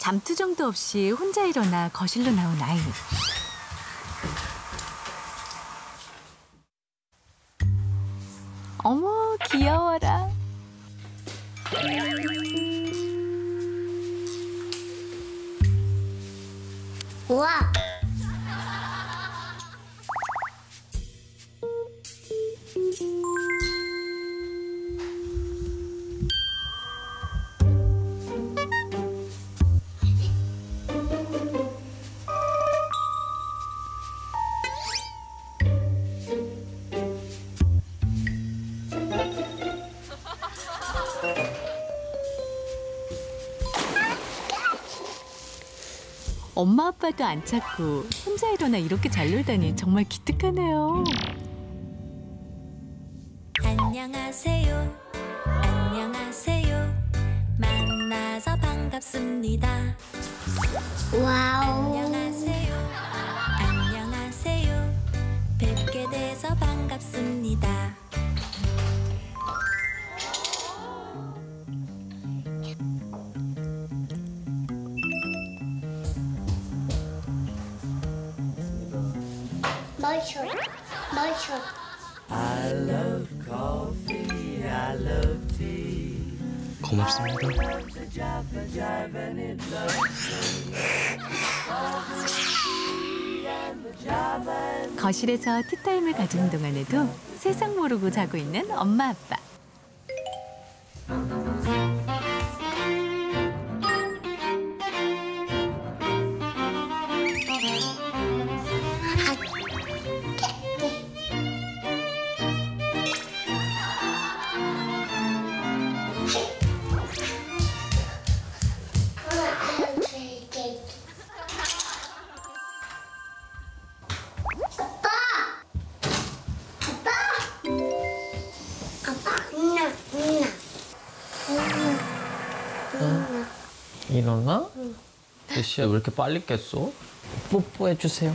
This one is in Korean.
잠투정도 없이 혼자 일어나 거실로 나온 아이. 어머 귀여워라. 우와. 엄마 아빠도 안 찾고 혼자 일어나 이렇게 잘 놀다니 정말 기특하네요. 안녕하세요. 안녕하세요. 만나서 반갑습니다. 와우. 안녕하세요. 안녕하세요. 뵙게 돼서 반갑습니다. 멀초. 멀초. 고맙습니다. 거실에서 티타임을 가지는 동안에도 세상 모르고 자고 있는 엄마. 아빠. 일어나? 대시야 왜 이렇게 빨리 깼어? 뽀뽀해 주세요.